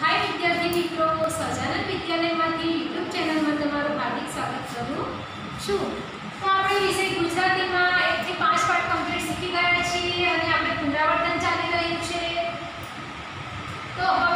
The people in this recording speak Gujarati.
હાય વિદ્યાર્થી મિત્રો, સજાનંદ વિદ્યાલયમાંથી યુટ્યુબ ચેનલમાં તમારું હાર્દિક સ્વાગત કરું છું. તો આપણે વિષય ગુજરાતીમાં એકથી પાંચ પાઠ કમ્પ્લીટ શીખી ગયા છીએ અને આપણે પુનરાવર્તન ચાલી રહ્યું છે. તો હવે